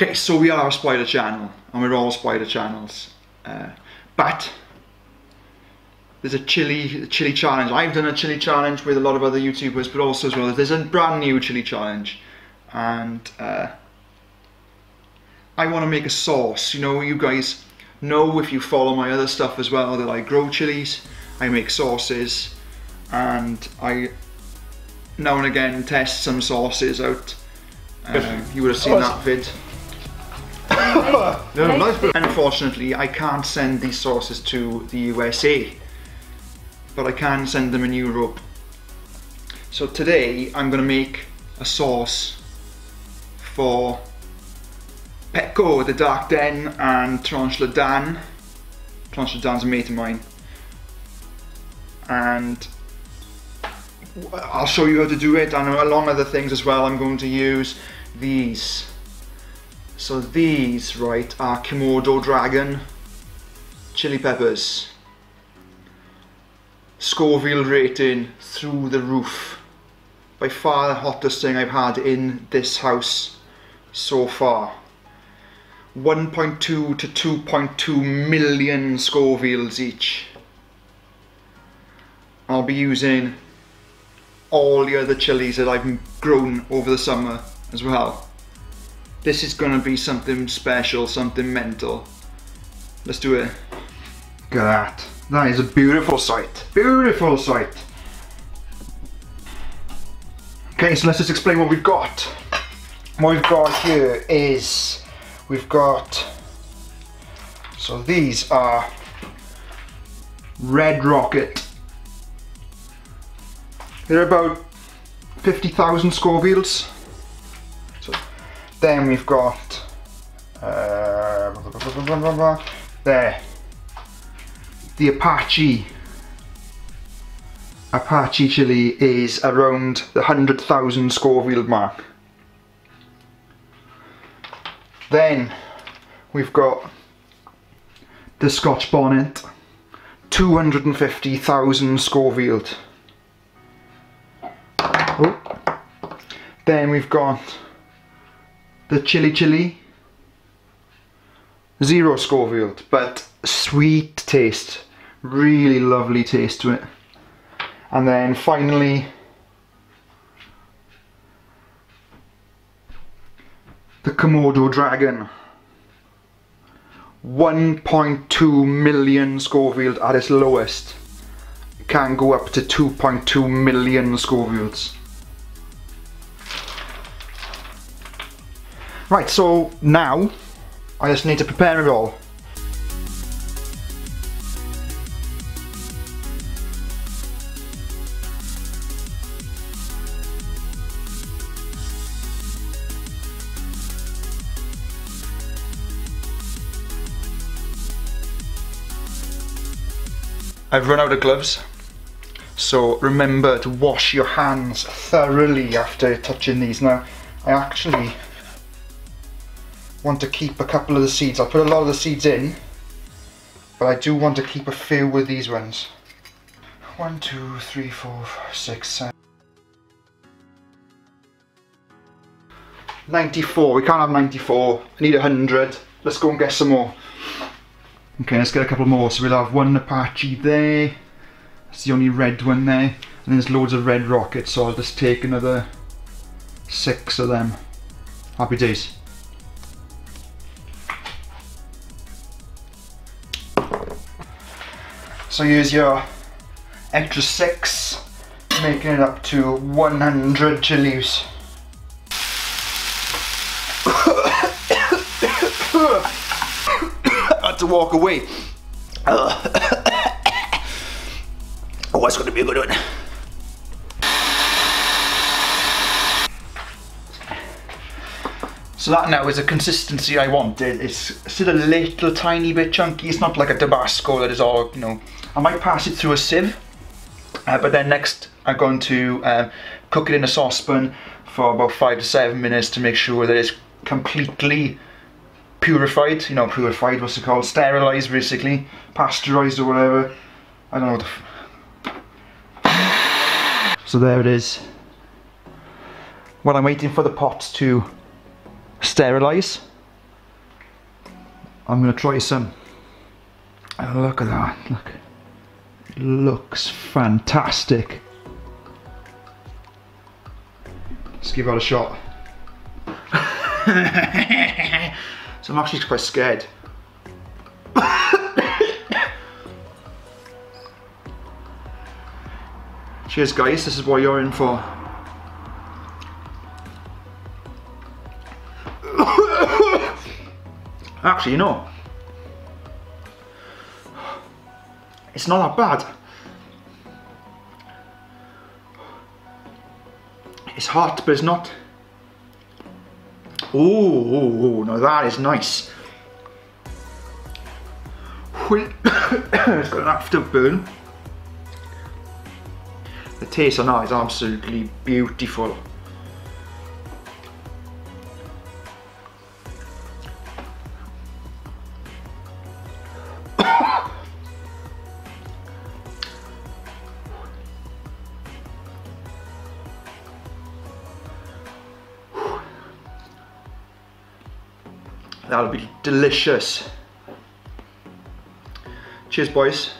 Okay, so we are a spoiler channel, and we're all spider channels. Uh, but there's a chili chili challenge. I've done a chili challenge with a lot of other YouTubers, but also as well there's a brand new chili challenge, and uh, I want to make a sauce. You know, you guys know if you follow my other stuff as well that I grow chilies, I make sauces, and I now and again test some sauces out. Uh, you would have seen that vid. No. Unfortunately, I can't send these sauces to the USA, but I can send them in Europe. So today I'm going to make a sauce for Petko, the Dark Den, and Tarantula Dan. Tarantula Dan's a mate of mine. And I'll show you how to do it, and along other things as well, I'm going to use these. So these, right, are Komodo Dragon chili peppers. Scoville rating through the roof. By far the hottest thing I've had in this house so far. 1.2 to 2.2 million Scovilles each. I'll be using all the other chilies that I've grown over the summer as well. This is gonna be something special, something mental. Let's do it. Look at that. That is a beautiful sight. Beautiful sight. Okay, so let's just explain what we've got. What we've got here is we've got so these are Red Rocket. They're about 50,000 Scovilles. Then we've got uh, there the Apache Apache chili is around the 100,000 Scoville mark. Then we've got the Scotch Bonnet, 250,000 Scoville. Oh. Then we've got the Chili Chili, zero Scoville, but sweet taste, really lovely taste to it. And then finally, the Komodo Dragon. 1.2 million Scoville at its lowest. Can go up to 2.2 million Scovilles. Right, so now I just need to prepare it all. I've run out of gloves. So remember to wash your hands thoroughly after touching these. Now, I actually want to keep a couple of the seeds. I'll put a lot of the seeds in, but I do want to keep a few with these ones. One, two, three, four, five, six, seven. 94, we can't have 94. I need 100. Let's go and get some more. Okay, let's get a couple more. So we'll have one Apache there. That's the only red one there. And then there's loads of red rockets, so I'll just take another six of them. Happy days. So use your extra six, making it up to 100 chilies. I had to walk away. oh, it's gonna be a good one. So that now is a consistency I wanted. It's still a little tiny bit chunky. It's not like a Tabasco that is all, you know. I might pass it through a sieve. Uh, but then next I'm going to um, cook it in a saucepan for about five to seven minutes to make sure that it's completely purified, you know, purified, what's it called, sterilized basically, pasteurized or whatever. I don't know what the So there it is. While I'm waiting for the pot to sterilize, I'm gonna try some. Look at that, look. Looks fantastic. Let's give that a shot. so I'm actually quite scared. Cheers guys, this is what you're in for. Actually, you know, it's not that bad. It's hot, but it's not. Oh, oh, oh no, that is nice. it's got an afterburn. The taste on that is absolutely beautiful. That'll be delicious. Cheers boys.